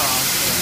last